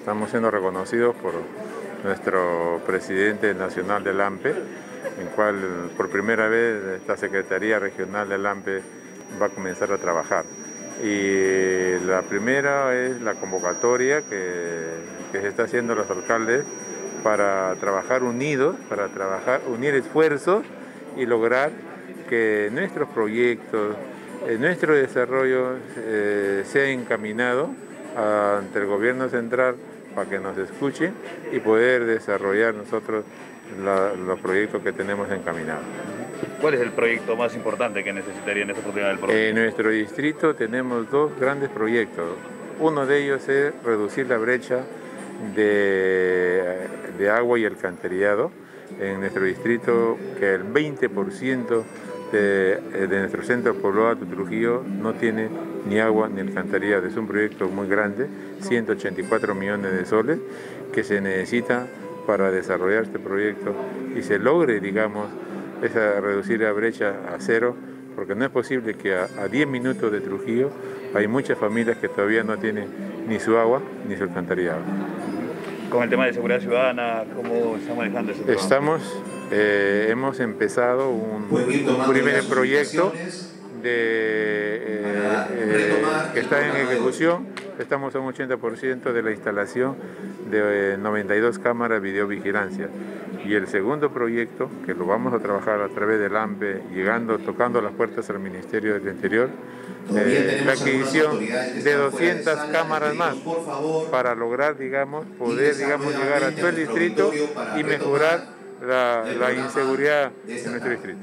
Estamos siendo reconocidos por nuestro presidente nacional del AMPE, en cual por primera vez esta Secretaría Regional del AMPE va a comenzar a trabajar. Y la primera es la convocatoria que, se está haciendo los alcaldes para trabajar unidos, para trabajar, unir esfuerzos y lograr que nuestros proyectos, eh, nuestro desarrollo eh, sea encaminado ante el gobierno central para que nos escuche y poder desarrollar nosotros los proyectos que tenemos encaminados. ¿Cuál es el proyecto más importante que necesitaría en esta oportunidad del proyecto? En nuestro distrito tenemos dos grandes proyectos. Uno de ellos es reducir la brecha de, de agua y alcantarillado en nuestro distrito, que el 20% de, de, nuestro centro poblado de Trujillo no tiene ni agua ni alcantarillado. Es un proyecto muy grande, 184 millones de soles, que se necesita para desarrollar este proyecto y se logre, digamos, reducir la brecha a cero, porque no es posible que a, a 10 minutos de Trujillo hay muchas familias que todavía no tienen ni su agua ni su alcantarillado con el tema de seguridad ciudadana, ¿cómo está manejando ese tema? Estamos, eh, hemos empezado un, primer proyecto de, eh, eh, que está en ejecución. Estamos a un 80% de la instalación de 92 cámaras de videovigilancia. Y el segundo proyecto, que lo vamos a trabajar a través del AMPE, llegando, tocando las puertas al Ministerio del Interior, eh, la adquisición de 200 cámaras más para lograr, digamos, poder, digamos, llegar a todo el distrito y mejorar la, la inseguridad en nuestro distrito.